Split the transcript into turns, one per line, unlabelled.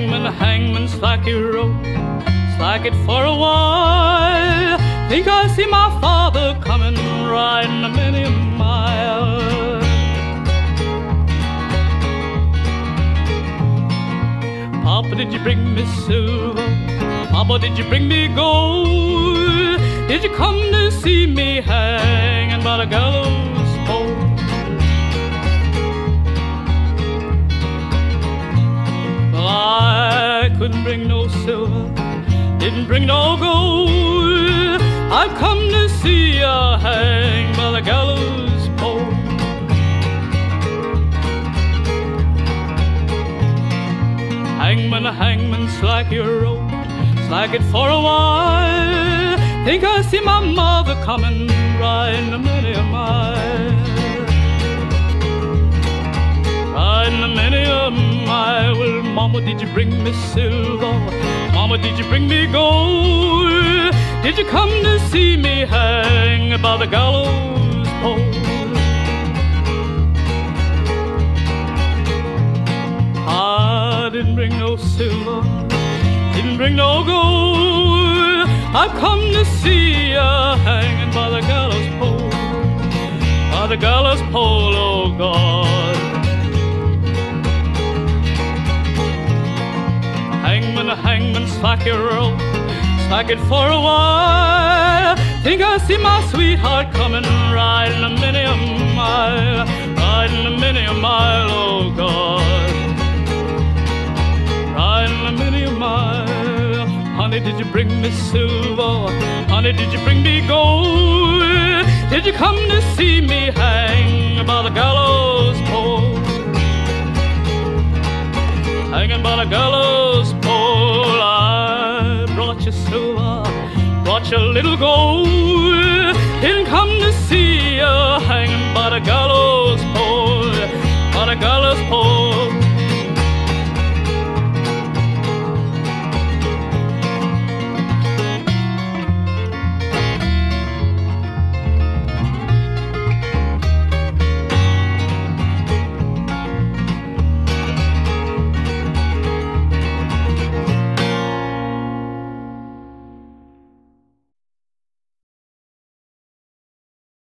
Hangman, hangman, slack your rope, slack it for a while. Think I see my father coming, riding a many mile. Papa, did you bring me silver? Papa, did you bring me gold? Did you come to see me hanging didn't bring no gold. I've come to see you hang by the gallows pole. Hangman, hangman, slack your rope, slack it for a while. Think I see my mother coming, riding a many a mile. Mama, did you bring me silver? Mama, did you bring me gold? Did you come to see me hang by the gallows pole? I didn't bring no silver, didn't bring no gold. I've come to see ya hanging by the gallows Hangman, hangman, slack your rope, slack it for a while. Think I see my sweetheart coming, riding a many a mile, riding a many a mile, oh God riding a many a mile. Honey, did you bring me silver? Honey, did you bring me gold? Did you come to see me hang by the gallows pole? Hanging by the gallows brought silver, brought you little gold.